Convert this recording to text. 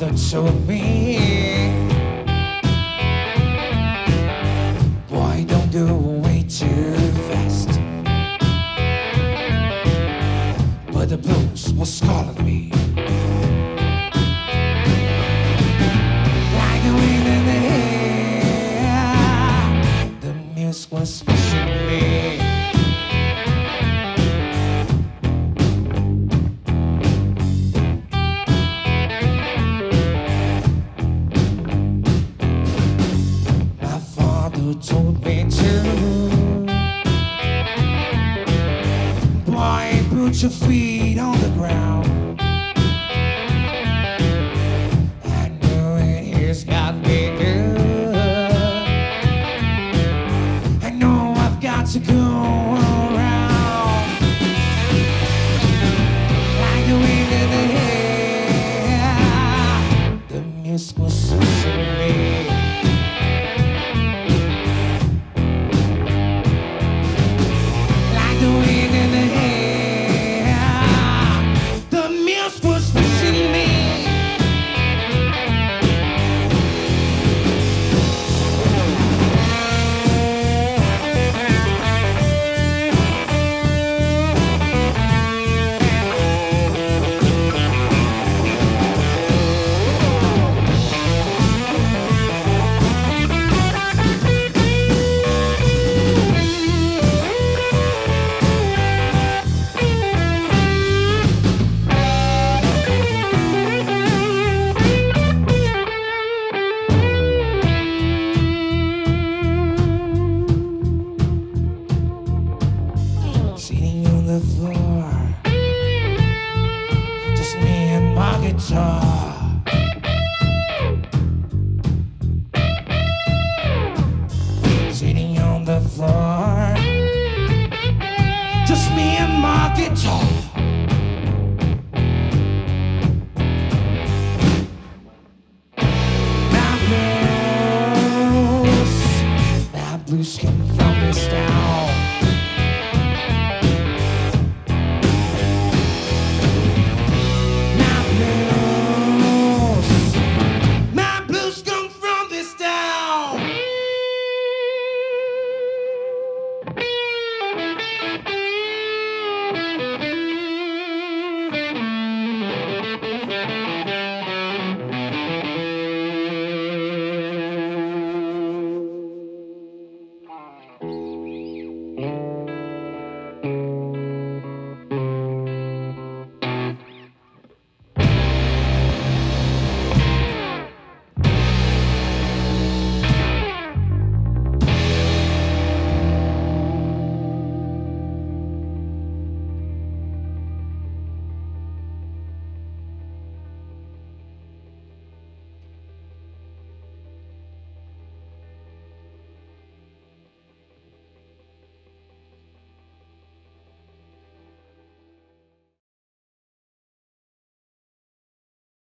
mother told me. Boy, don't go way too fast? But the blues will scarlet me. Like a wind in the air. The music was special put your feet on the ground. I knew it has got me good. I know I've got to go around. The wind in the air, the was me. Sitting on the floor, just me and my guitar.